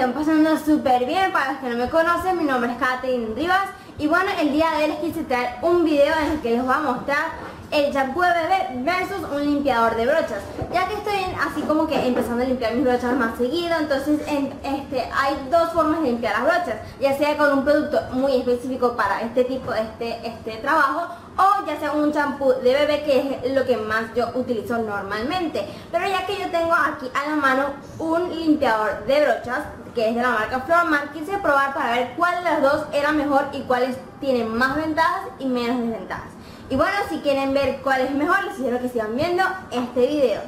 estén pasando súper bien. Para los que no me conocen, mi nombre es Katherine Rivas. Y bueno, el día de hoy les quise traer un video en el que les voy a mostrar el champú de bebé versus un limpiador de brochas. Ya que estoy así como que empezando a limpiar mis brochas más seguido entonces este hay dos formas de limpiar las brochas. Ya sea con un producto muy específico para este tipo este este trabajo o ya sea un champú de bebé que es lo que más yo utilizo normalmente. Pero ya que yo tengo aquí a la mano un limpiador de brochas que es de la marca Flormar quise probar para ver cuál de las dos era mejor y cuáles tienen más ventajas y menos desventajas y bueno, si quieren ver cuál es mejor, les sugiero que sigan viendo este video.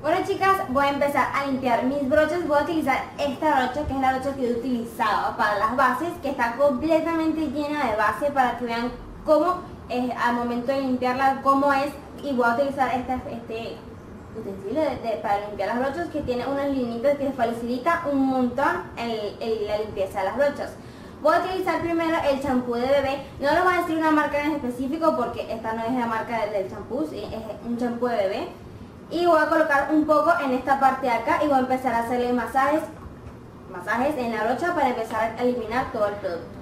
Bueno chicas, voy a empezar a limpiar mis broches. Voy a utilizar esta brocha, que es la brocha que he utilizado para las bases, que está completamente llena de base para que vean cómo es al momento de limpiarla, cómo es. Y voy a utilizar este, utensilio para limpiar las brochas que tiene unas linitas que facilita un montón la limpieza de las brochas. Voy a utilizar primero el champú de bebé. No les voy a decir una marca en específico porque esta no es la marca del champú, es un champú de bebé. Y voy a colocar un poco en esta parte de acá y voy a empezar a hacerle masajes, masajes en la brocha para empezar a eliminar todo el producto.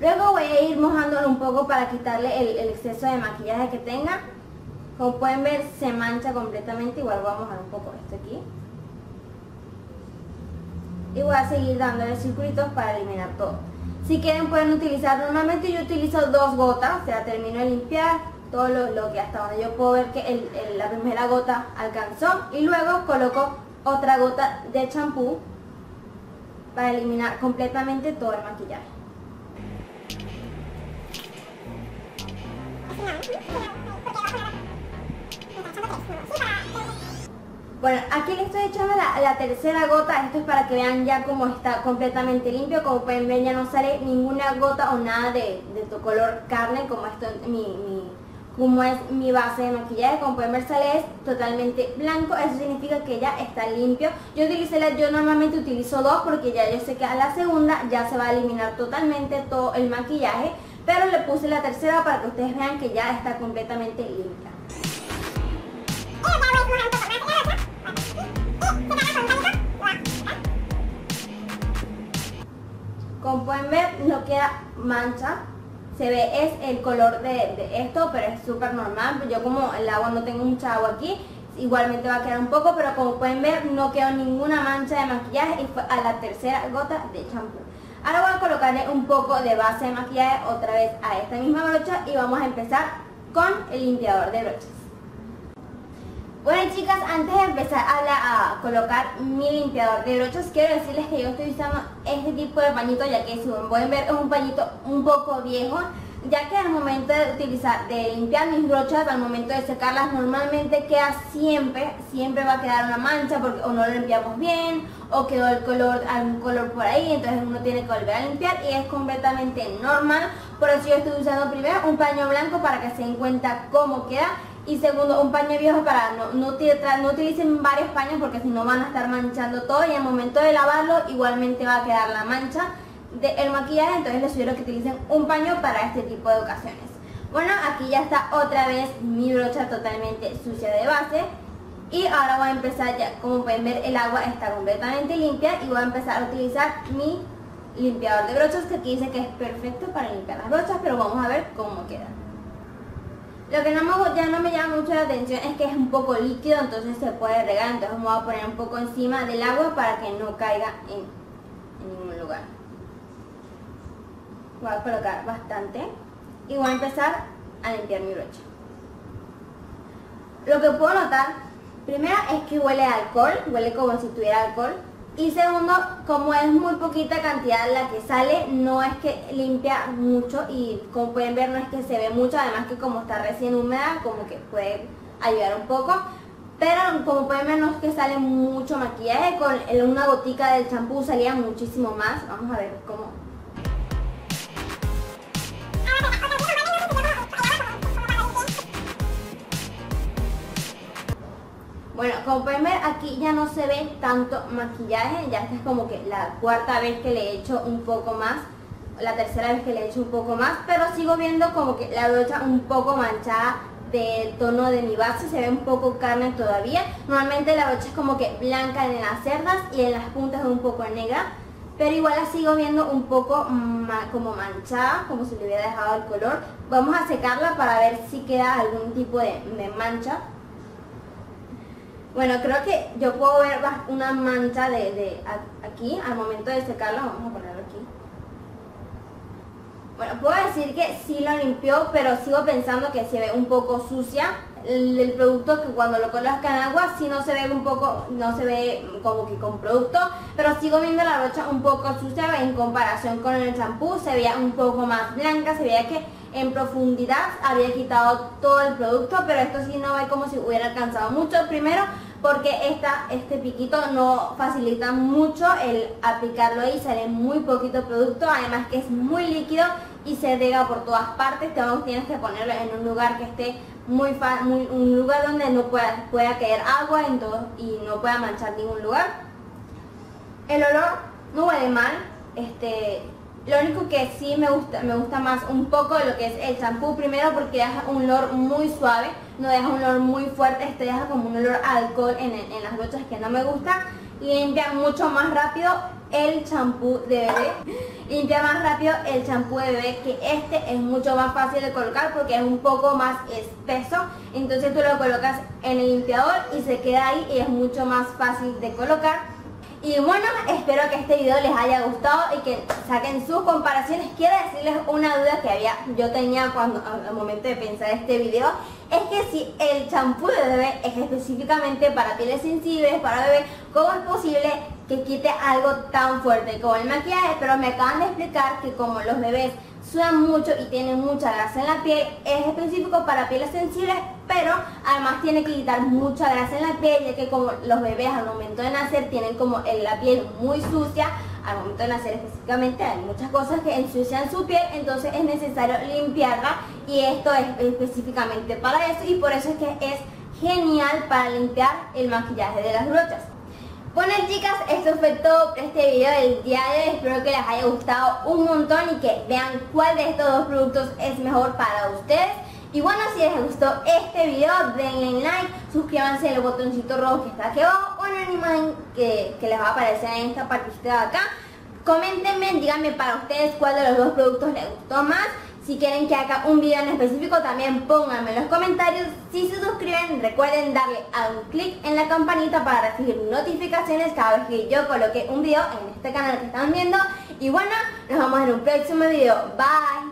Luego voy a ir mojándolo un poco para quitarle el, el exceso de maquillaje que tenga. Como pueden ver se mancha completamente, igual voy a mojar un poco esto aquí y voy a seguir dándole circulitos para eliminar todo. Si quieren pueden utilizar, normalmente yo utilizo dos gotas, o sea, termino de limpiar todo lo, que hasta donde yo puedo ver que la primera gota alcanzó y luego coloco otra gota de champú para eliminar completamente todo el maquillaje. Bueno, aquí le estoy echando la, tercera gota, esto es para que vean ya cómo está completamente limpio, como pueden ver ya no sale ninguna gota o nada de, tu color carne, como esto mi, como es mi base de maquillaje, como pueden ver sale totalmente blanco, eso significa que ya está limpio. Yo utilicé la, yo normalmente utilizo dos porque ya yo sé que a la segunda ya se va a eliminar totalmente todo el maquillaje, pero le puse la tercera para que ustedes vean que ya está completamente limpia. Como pueden ver, no queda mancha. Se ve, es el color de, esto, pero es súper normal. Yo como el agua no tengo mucha agua aquí, igualmente va a quedar un poco, pero como pueden ver, no quedó ninguna mancha de maquillaje y fue a la tercera gota de champú. Ahora voy a colocarle un poco de base de maquillaje otra vez a esta misma brocha y vamos a empezar con el limpiador de brochas. Bueno chicas, antes de empezar a, colocar mi limpiador de brochas, quiero decirles que yo estoy usando este tipo de pañito, ya que si pueden ver es un pañito un poco viejo, ya que al momento de utilizar, de limpiar mis brochas, al momento de secarlas, normalmente queda siempre, siempre va a quedar una mancha porque o no lo limpiamos bien, o quedó el color, algún color por ahí, entonces uno tiene que volver a limpiar y es completamente normal, por eso yo estoy usando primero un paño blanco para que se den cuenta cómo queda y segundo, un paño viejo para no, no, no utilicen varios paños porque si no van a estar manchando todo y al momento de lavarlo igualmente va a quedar la mancha del maquillaje, entonces les sugiero que utilicen un paño para este tipo de ocasiones. Bueno, aquí ya está otra vez mi brocha totalmente sucia de base y ahora voy a empezar ya, como pueden ver el agua está completamente limpia y voy a empezar a utilizar mi limpiador de brochas que aquí dice que es perfecto para limpiar las brochas, pero vamos a ver cómo queda. Lo que no me, ya no me llama mucho la atención es que es un poco líquido, entonces se puede regar. Entonces me voy a poner un poco encima del agua para que no caiga en, ningún lugar. Voy a colocar bastante y voy a empezar a limpiar mi brocha. Lo que puedo notar, primero es que huele a alcohol, huele como si tuviera alcohol. Y segundo, como es muy poquita cantidad la que sale, no es que limpia mucho y como pueden ver no es que se ve mucho, además que como está recién húmeda, como que puede ayudar un poco. Pero como pueden ver no es que sale mucho maquillaje, con una gotica del champú salía muchísimo más. Vamos a ver cómo Bueno, como pueden ver aquí ya no se ve tanto maquillaje, ya esta es como que la cuarta vez que le he hecho un poco más, la tercera vez que le he hecho un poco más, pero sigo viendo como que la brocha un poco manchada del tono de mi base, se ve un poco carne todavía. Normalmente la brocha es como que blanca en las cerdas y en las puntas es un poco negra, pero igual la sigo viendo un poco como manchada, como si le hubiera dejado el color. Vamos a secarla para ver si queda algún tipo de, mancha. Bueno, creo que yo puedo ver una mancha de, de aquí al momento de secarla. Vamos a ponerlo aquí. Bueno, puedo decir que sí lo limpió, pero sigo pensando que se ve un poco sucia. El, producto que cuando lo colocas en agua sí no se ve un poco, no se ve como que con producto, pero sigo viendo la brocha un poco sucia en comparación con el champú, se veía un poco más blanca, se veía que en profundidad había quitado todo el producto, pero esto sí no ve como si hubiera alcanzado mucho. Primero, porque esta, este piquito no facilita mucho el aplicarlo ahí, sale muy poquito producto, además que es muy líquido y se rega por todas partes, tienes que ponerlo en un lugar que esté muy, muy un lugar donde no pueda, pueda caer agua en todo, y no pueda manchar ningún lugar. El olor no huele mal, este, lo único que sí me gusta, me gusta más un poco lo que es el champú. Primero porque deja un olor muy suave, no deja un olor muy fuerte, este deja como un olor alcohol en, en las brochas que no me gusta. Limpia mucho más rápido el champú de bebé. Limpia más rápido el champú de bebé que este es mucho más fácil de colocar porque es un poco más espeso. Entonces tú lo colocas en el limpiador y se queda ahí y es mucho más fácil de colocar y bueno, espero que este video les haya gustado y que saquen sus comparaciones. Quiero decirles una duda que había yo tenía cuando al momento de pensar este video. Es que si el champú de bebé es específicamente para pieles sensibles, para bebé, ¿cómo es posible que quite algo tan fuerte como el maquillaje? Pero me acaban de explicar que como los bebés sudan mucho y tienen mucha grasa en la piel, es específico para pieles sensibles, pero además tiene que quitar mucha grasa en la piel, ya que como los bebés al momento de nacer tienen como la piel muy sucia, al momento de nacer específicamente hay muchas cosas que ensucian su piel, entonces es necesario limpiarla y esto es específicamente para eso y por eso es que es genial para limpiar el maquillaje de las brochas. Bueno chicas, esto fue todo por este video del día de hoy. Espero que les haya gustado un montón y que vean cuál de estos dos productos es mejor para ustedes. Y bueno, si les gustó este video, denle like, suscríbanse al botoncito rojo que está aquí abajo o en la que, que les va a aparecer en esta partecita de acá. Coméntenme, díganme para ustedes cuál de los dos productos les gustó más. Si quieren que haga un video en específico también pónganme en los comentarios. Si se suscriben recuerden darle a un clic en la campanita para recibir notificaciones cada vez que yo coloque un video en este canal que están viendo. Y bueno, nos vemos en un próximo video. Bye.